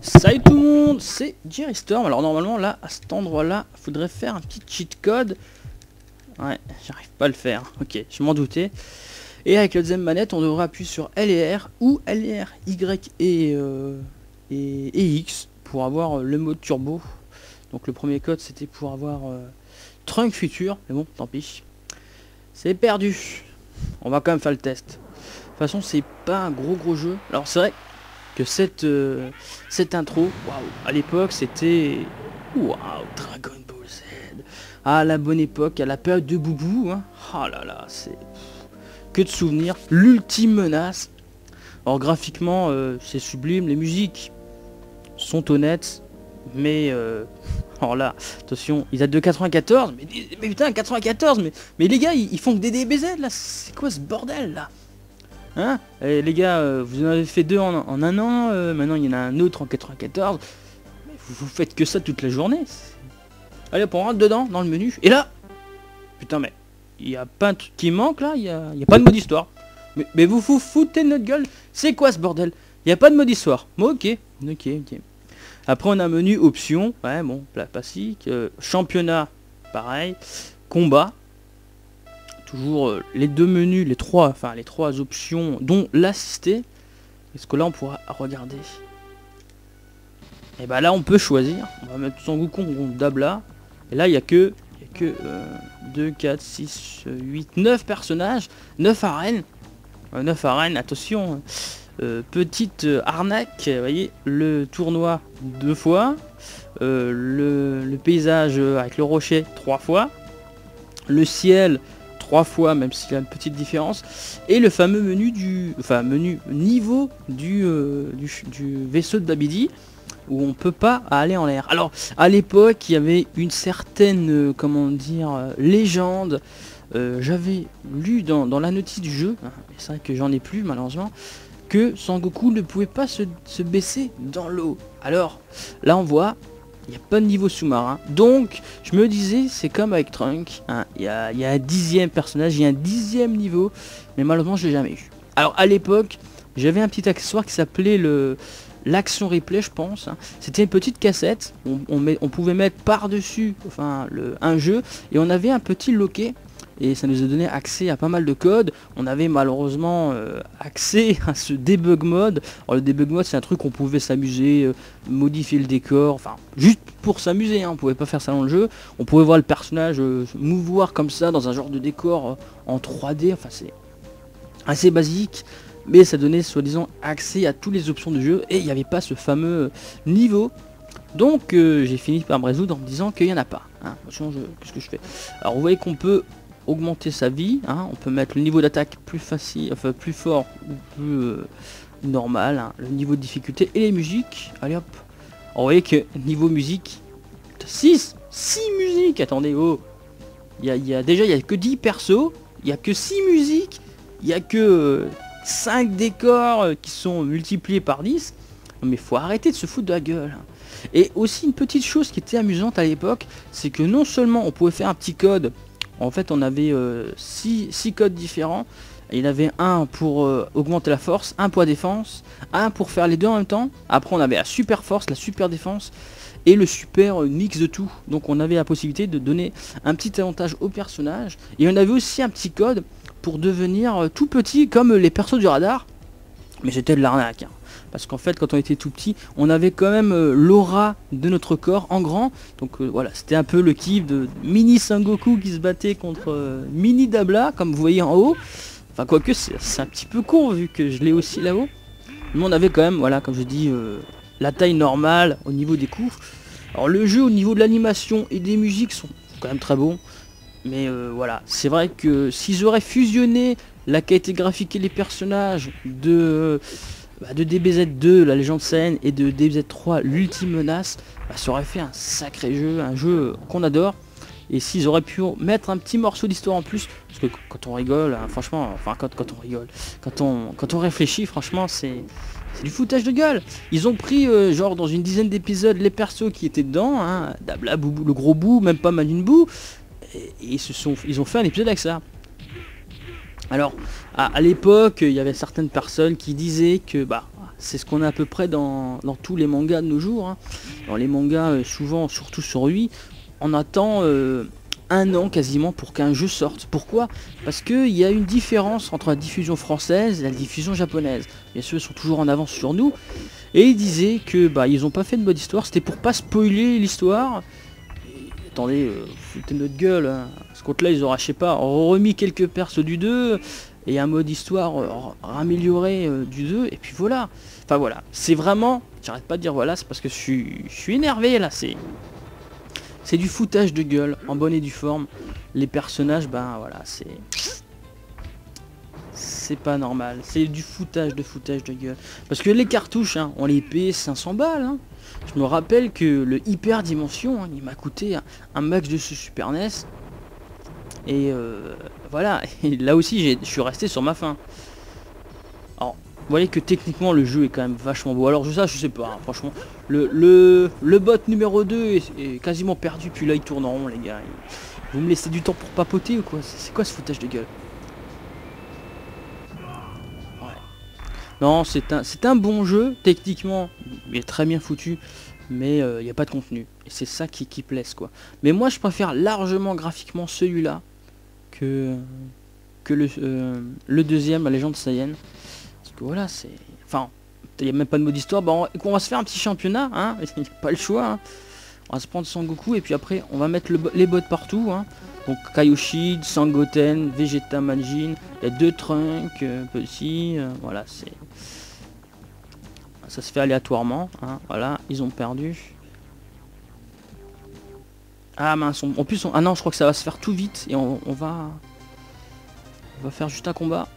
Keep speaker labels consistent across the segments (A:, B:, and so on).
A: Salut tout le monde, c'est Jerry Storm. Alors normalement là, à cet endroit-là, faudrait faire un petit cheat code. Ouais, j'arrive pas à le faire. Ok, je m'en doutais. Et avec la deuxième manette, on devrait appuyer sur L et R ou L et R, Y et, euh, X pour avoir euh, le mode turbo. Donc le premier code c'était pour avoir euh, Trunk Future, mais bon, tant pis. C'est perdu. On va quand même faire le test. De toute façon, c'est pas un gros gros jeu. Alors c'est vrai que cette, euh, cette intro, waouh, à l'époque c'était waouh, Dragon Ball Z. À la bonne époque, à la période de Boubou, hein. Oh là là, c'est que de souvenirs. L'ultime menace. Alors graphiquement, euh, c'est sublime. Les musiques sont honnêtes, mais euh, alors là, attention, ils datent de 94. Mais, mais putain, 94, mais, mais les gars, ils, ils font que des DBZ là. C'est quoi ce bordel là? Hein Eh, Les gars, euh, vous en avez fait deux en, un an, euh, maintenant il y en a un autre en 94. Mais vous, faites que ça toute la journée. Allez on rentre dedans, dans le menu. Et là Putain mais, il y a pas un truc qui manque là, il y a, a pas de mode histoire. Mais, vous vous foutez de notre gueule C'est quoi ce bordel? Il y a pas de mode histoire. Ok, ok, ok. Après on a un menu options, ouais bon, plat classique, euh, championnat, pareil, combat, euh, les deux menus, les trois, enfin les trois options, dont l'assister. Est-ce que là on pourra regarder? Et bah là on peut choisir. On va mettre Sangoku en Dabla. Et là il y a que, y a que euh, 2, 4, 6, 8, 9 personnages, 9 arènes. 9 arènes, attention. euh, petite euh, arnaque, voyez, le tournoi deux fois, euh, le, le paysage euh, avec le rocher trois fois, le ciel trois fois, même s'il y a une petite différence, et le fameux menu du, enfin menu niveau du, euh, du, vaisseau de Babidi, où on peut pas aller en l'air. Alors à l'époque, il y avait une certaine, euh, comment dire, euh, légende. J'avais lu dans, dans la notice du jeu, hein, c'est vrai que j'en ai plus malheureusement, que Sangoku ne pouvait pas se, se baisser dans l'eau. Alors là on voit, il n'y a pas de niveau sous-marin. Donc je me disais, c'est comme avec Trunk, hein, il y, a, un dixième personnage, il y a un dixième niveau, mais malheureusement je l'ai jamais eu. Alors à l'époque, j'avais un petit accessoire qui s'appelait l'action replay je pense. hein. C'était une petite cassette, on, pouvait mettre par-dessus enfin, le, un jeu, et on avait un petit loquet et ça nous a donné accès à pas mal de codes. On avait malheureusement euh, accès à ce debug mode. Alors le debug mode c'est un truc qu'on pouvait s'amuser, euh, modifier le décor, enfin juste pour s'amuser, hein. on pouvait pas faire ça dans le jeu. On pouvait voir le personnage euh, se mouvoir comme ça dans un genre de décor en 3D, enfin c'est assez basique. Mais ça donnait soi-disant accès à toutes les options du jeu et il n'y avait pas ce fameux niveau. Donc j'ai fini par me résoudre en me disant qu'il n'y en a pas. Hein. Attention, Qu'est-ce que je fais? Alors vous voyez qu'on peut augmenter sa vie, hein, on peut mettre le niveau d'attaque plus facile, enfin plus fort ou plus euh, normal, hein, le niveau de difficulté et les musiques. Allez hop. Alors, vous voyez que niveau musique, 6 6 musiques, attendez, oh y a, y a- Déjà il y a que 10 persos, il y a que 6 musiques, il y a que 5 décors euh, qui sont multipliés par 10. Non, mais faut arrêter de se foutre de la gueule. hein. Et aussi une petite chose qui était amusante à l'époque, c'est que non seulement on pouvait faire un petit code en fait, on avait 6 codes différents. Il y avait un pour euh, augmenter la force, un pour la défense, un pour faire les deux en même temps. Après, on avait la super force, la super défense et le super euh, mix de tout. Donc, on avait la possibilité de donner un petit avantage au personnage. Et on avait aussi un petit code pour devenir euh, tout petit comme les persos du radar. Mais c'était de l'arnaque. hein. Parce qu'en fait, quand on était tout petit, on avait quand même euh, l'aura de notre corps en grand. Donc euh, voilà, c'était un peu le kiff de mini Sangoku qui se battait contre euh, mini Dabla, comme vous voyez en haut. Enfin, quoique, c'est un petit peu con vu que je l'ai aussi là-haut. Mais on avait quand même, voilà, comme je dis, la taille normale au niveau des coups. Alors le jeu au niveau de l'animation et des musiques sont quand même très bons. Mais voilà, c'est vrai que s'ils auraient fusionné la qualité graphique et les personnages de, bah, de DBZ2, la légende scène, et de DBZ3, l'ultime menace, bah, ça aurait fait un sacré jeu, un jeu qu'on adore. Et s'ils auraient pu mettre un petit morceau d'histoire en plus, parce que quand on rigole, hein, franchement, enfin quand, quand on rigole, quand on, quand on réfléchit, franchement, c'est du foutage de gueule. Ils ont pris, euh, genre, dans une dizaine d'épisodes, les persos qui étaient dedans, hein, Dabla, Boubou, le gros bout, même pas Majin Buu, et, et sont, ils ont fait un épisode avec ça. Alors, à, l'époque, il y avait certaines personnes qui disaient que bah, c'est ce qu'on a à peu près dans, tous les mangas de nos jours. Hein. Dans les mangas, euh, souvent, surtout sur lui, on attend euh, un an quasiment pour qu'un jeu sorte. Pourquoi? Parce qu'il y a une différence entre la diffusion française et la diffusion japonaise. Bien sûr, ils sont toujours en avance sur nous. Et ils disaient que bah ils pas fait de mode histoire, c'était pour pas spoiler l'histoire. Attendez, euh, foutez notre gueule. Hein. Ce compte-là, ils auraient, je sais pas, remis quelques perces du 2 et un mode histoire euh, amélioré euh, du 2 et puis voilà. Enfin voilà, c'est vraiment, j'arrête pas de dire voilà, c'est parce que je suis, je suis énervé là, c'est c'est du foutage de gueule en bonne et due forme. Les personnages, ben voilà, c'est c'est pas normal. C'est du foutage de foutage de gueule. Parce que les cartouches, hein, on les paye 500 balles. Hein. Je me rappelle que le Hyper Dimension, hein, il m'a coûté un, max de ce Super NES. Et euh, voilà, là aussi je suis resté sur ma fin. Alors, vous voyez que techniquement le jeu est quand même vachement beau. Alors ça je sais pas, franchement. Le, le, le bot numéro 2 est, quasiment perdu, puis là il tourne en rond les gars. Vous me laissez du temps pour papoter ou quoi? C'est quoi ce foutage de gueule? Non, c'est un, un bon jeu, techniquement, il est très bien foutu, mais euh, il n'y a pas de contenu. Et c'est ça qui, qui plaise, quoi. Mais moi, je préfère largement graphiquement celui-là que, que le, euh, le deuxième, la légende Saiyan. Parce que voilà, c'est... Enfin, il n'y a même pas de mode histoire. Bon, on va se faire un petit championnat, hein. Pas le choix. Hein. On va se prendre Sangoku et puis après, on va mettre les bots partout, hein. Donc Kaiyoshi, Sangoten, Vegeta Manjin, il deux trunks euh, petits, euh, voilà, c'est... Ça se fait aléatoirement, hein, voilà, ils ont perdu. Ah mince, en plus, ah non, je crois que ça va se faire tout vite et on, va... On va faire juste un combat.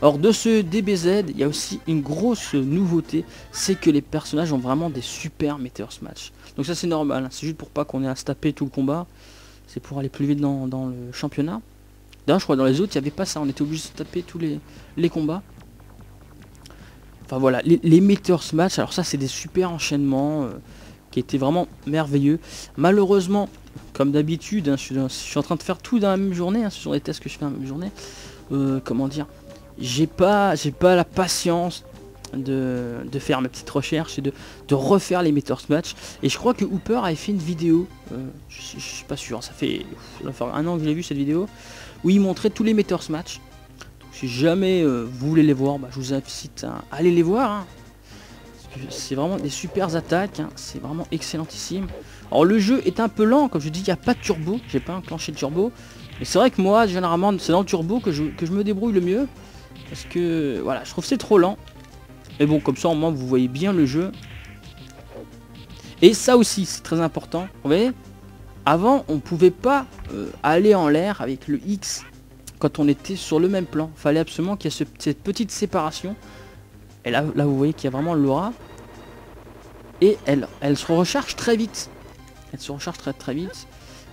A: Alors de ce DBZ, il y a aussi une grosse nouveauté, c'est que les personnages ont vraiment des super Meteor Smash. Donc ça c'est normal, c'est juste pour pas qu'on ait à se taper tout le combat. C'est pour aller plus vite dans, le championnat. D'ailleurs, je crois dans les autres, il n'y avait pas ça. On était obligé de se taper tous les combats. Enfin voilà, les, les Meteor Smash, alors ça c'est des super enchaînements euh, qui étaient vraiment merveilleux. Malheureusement, comme d'habitude, hein, je, suis en train de faire tout dans la même journée, hein, ce sont des tests que je fais dans la même journée. Euh, comment dire J'ai pas, pas la patience de, faire mes petites recherches et de, refaire les Meters Match. Et je crois que Hooper avait fait une vidéo, euh, je, suis pas sûr, ça fait, un an que j'ai vu cette vidéo, où il montrait tous les Meters Match. Si jamais euh, vous voulez les voir, bah, je vous incite à aller les voir. Hein. C'est vraiment des super attaques, hein. c'est vraiment excellentissime. Alors le jeu est un peu lent, comme je dis, il n'y a pas de turbo, j'ai pas enclenché de turbo. Mais c'est vrai que moi, généralement, c'est dans le turbo que je, que je me débrouille le mieux. Parce que, voilà, je trouve c'est trop lent. Mais bon, comme ça, au moins, vous voyez bien le jeu. Et ça aussi, c'est très important. Vous voyez Avant, on pouvait pas euh, aller en l'air avec le X quand on était sur le même plan. Fallait absolument qu'il y ait cette petite séparation. Et là, là vous voyez qu'il y a vraiment l'aura. Et elle, se recharge très vite. Elle se recharge très très vite.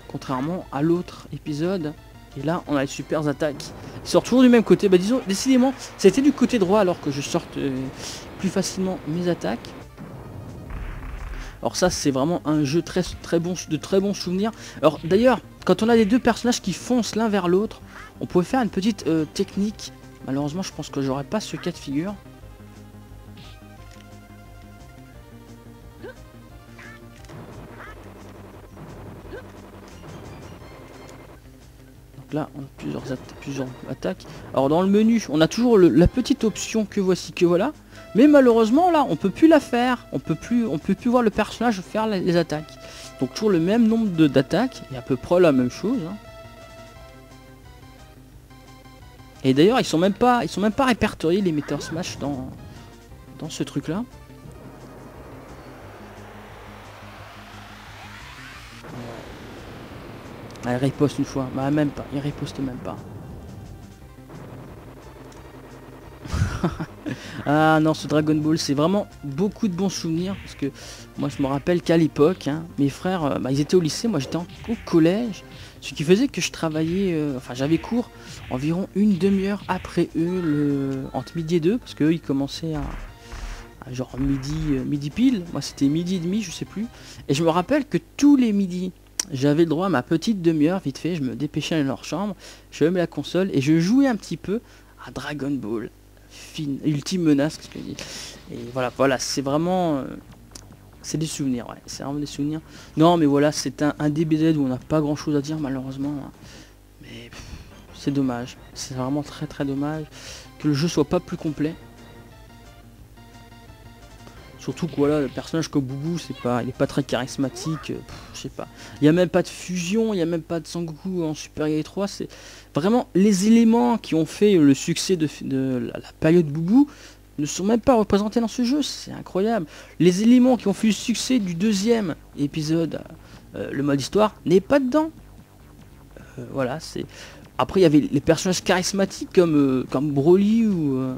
A: Contrairement à l'autre épisode et là, on a les super attaques. Ils sortent toujours du même côté. Bah disons, décidément, c'était du côté droit alors que je sorte euh, plus facilement mes attaques. Alors ça, c'est vraiment un jeu très, très bon, de très bons souvenirs. Alors d'ailleurs, quand on a les deux personnages qui foncent l'un vers l'autre, on pouvait faire une petite euh, technique. Malheureusement, je pense que j'aurais pas ce cas de figure. là, on a plusieurs, plusieurs attaques. Alors dans le menu, on a toujours la petite option que voici, que voilà. Mais malheureusement là, on peut plus la faire. On peut plus, on peut plus voir le personnage faire les, attaques. Donc toujours le même nombre d'attaques, et à peu près la même chose. Hein. Et d'ailleurs, ils sont même pas, ils sont même pas répertoriés les metteurs smash dans dans ce truc là. Ah, il riposte une fois. Bah, même pas. Il riposte même pas. ah non, ce Dragon Ball, c'est vraiment beaucoup de bons souvenirs. Parce que moi, je me rappelle qu'à l'époque, hein, mes frères, euh, bah, ils étaient au lycée. Moi, j'étais au collège. Ce qui faisait que je travaillais... Euh, enfin, j'avais cours environ une demi-heure après eux, entre midi et deux. Parce qu'eux, ils commençaient à, genre midi, euh, midi pile. Moi, c'était midi et demi, je sais plus. Et je me rappelle que tous les midis, j'avais le droit à ma petite demi-heure, vite fait, je me dépêchais dans leur chambre, je mets la console et je jouais un petit peu à Dragon Ball Ultime menace. Et voilà, voilà, c'est vraiment... euh, c'est des souvenirs, ouais, c'est vraiment des souvenirs. Non, mais voilà, c'est un, DBZ où on n'a pas grand-chose à dire, malheureusement. hein. Mais c'est dommage. C'est vraiment très très dommage que le jeu soit pas plus complet. Surtout que voilà, le personnage comme Boubou, c'est pas, il est pas très charismatique, euh, je sais pas. Il y a même pas de fusion, il y a même pas de Sangoku en Super Guy 3, c'est vraiment les éléments qui ont fait le succès de, la, période Boubou ne sont même pas représentés dans ce jeu, c'est incroyable. Les éléments qui ont fait le succès du deuxième épisode, euh, le mode histoire, n'est pas dedans. Euh, voilà, c'est. Après, il y avait les personnages charismatiques comme, euh, comme Broly ou, euh,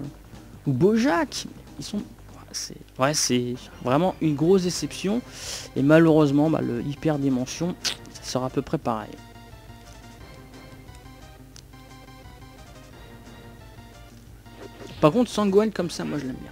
A: ou Bojack. Ils sont. C'est vraiment une grosse déception. Et malheureusement, bah, le Hyper Dimension, sera à peu près pareil. Par contre, Sangwan comme ça, moi je l'aime bien.